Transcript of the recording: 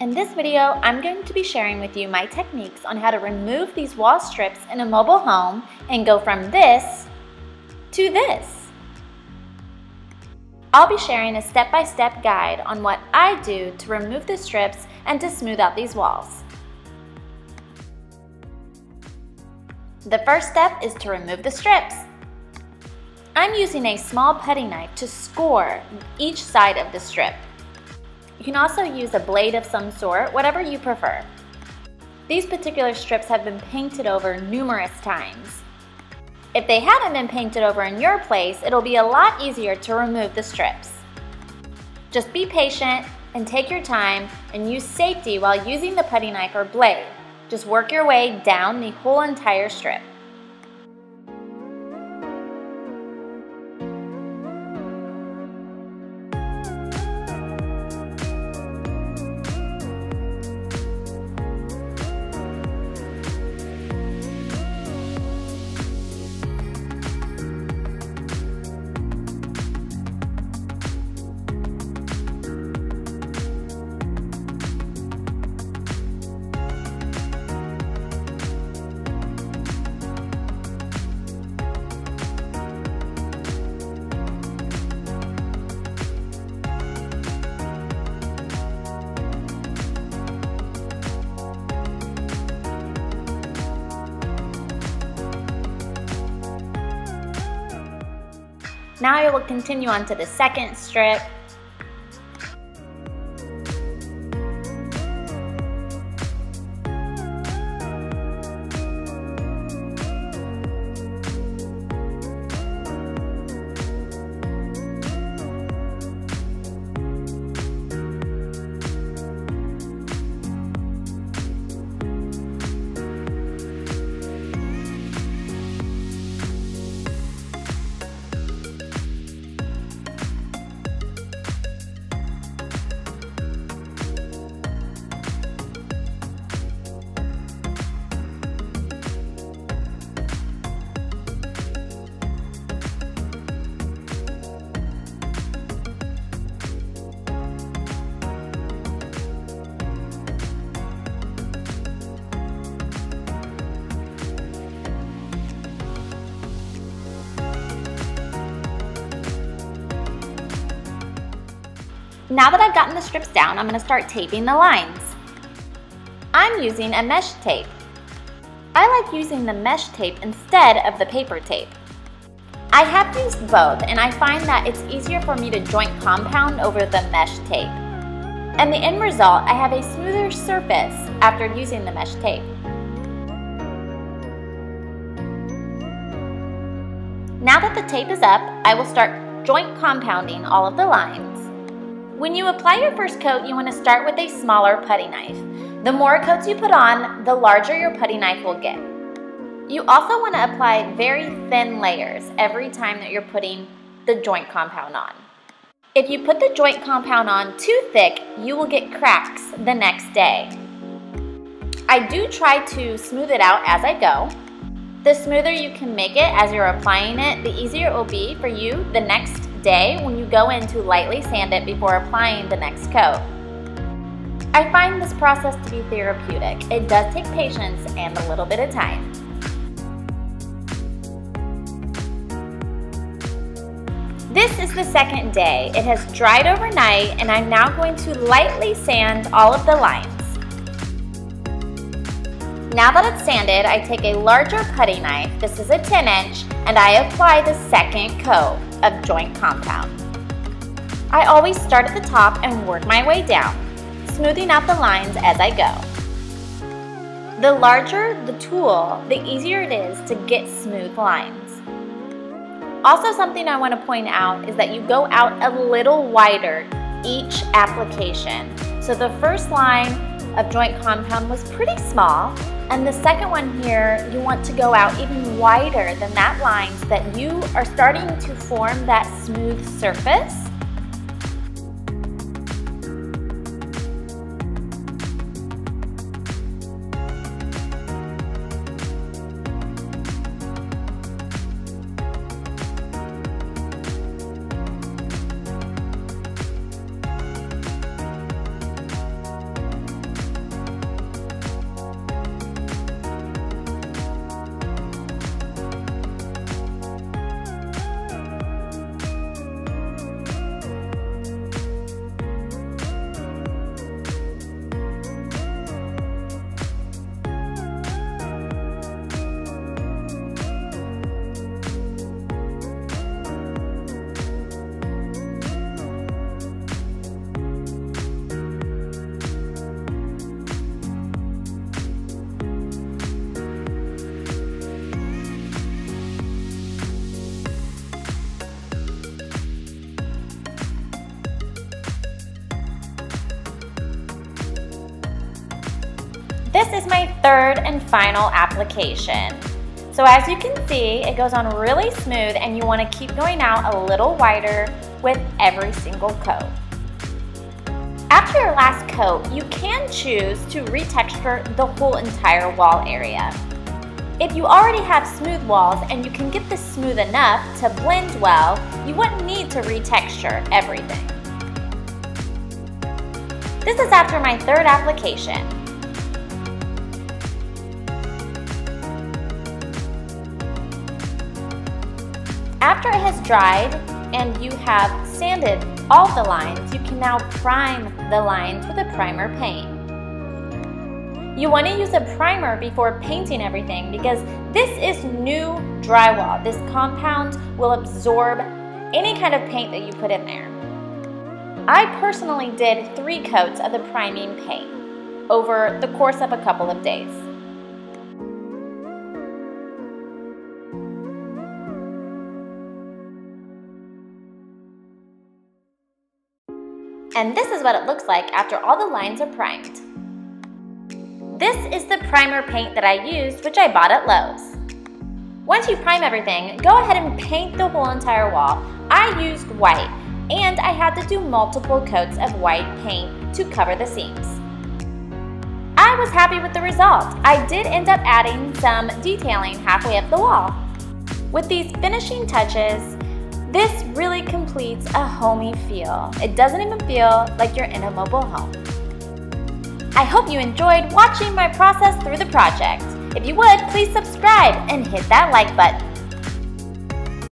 In this video, I'm going to be sharing with you my techniques on how to remove these wall strips in a mobile home and go from this to this. I'll be sharing a step-by-step -step guide on what I do to remove the strips and to smooth out these walls. The first step is to remove the strips. I'm using a small putty knife to score each side of the strip. You can also use a blade of some sort, whatever you prefer. These particular strips have been painted over numerous times. If they haven't been painted over in your place, it'll be a lot easier to remove the strips. Just be patient and take your time and use safety while using the putty knife or blade. Just work your way down the whole entire strip. Now I will continue on to the second strip Now that I've gotten the strips down, I'm gonna start taping the lines. I'm using a mesh tape. I like using the mesh tape instead of the paper tape. I have used both and I find that it's easier for me to joint compound over the mesh tape. And the end result, I have a smoother surface after using the mesh tape. Now that the tape is up, I will start joint compounding all of the lines. When you apply your first coat, you want to start with a smaller putty knife. The more coats you put on, the larger your putty knife will get. You also want to apply very thin layers every time that you're putting the joint compound on. If you put the joint compound on too thick, you will get cracks the next day. I do try to smooth it out as I go. The smoother you can make it as you're applying it, the easier it will be for you the next day when you go in to lightly sand it before applying the next coat. I find this process to be therapeutic. It does take patience and a little bit of time. This is the second day. It has dried overnight and I'm now going to lightly sand all of the lines. Now that it's sanded, I take a larger putty knife, this is a 10 inch, and I apply the second coat of joint compound. I always start at the top and work my way down, smoothing out the lines as I go. The larger the tool, the easier it is to get smooth lines. Also something I want to point out is that you go out a little wider each application. So the first line of joint compound was pretty small, and the second one here, you want to go out even wider than that line so that you are starting to form that smooth surface This is my third and final application. So as you can see, it goes on really smooth and you wanna keep going out a little wider with every single coat. After your last coat, you can choose to retexture the whole entire wall area. If you already have smooth walls and you can get this smooth enough to blend well, you wouldn't need to retexture everything. This is after my third application. After it has dried and you have sanded all the lines, you can now prime the lines with a primer paint. You want to use a primer before painting everything because this is new drywall. This compound will absorb any kind of paint that you put in there. I personally did three coats of the priming paint over the course of a couple of days. And this is what it looks like after all the lines are primed. This is the primer paint that I used, which I bought at Lowe's. Once you prime everything, go ahead and paint the whole entire wall. I used white, and I had to do multiple coats of white paint to cover the seams. I was happy with the result. I did end up adding some detailing halfway up the wall. With these finishing touches, this really completes a homey feel. It doesn't even feel like you're in a mobile home. I hope you enjoyed watching my process through the project. If you would, please subscribe and hit that like button.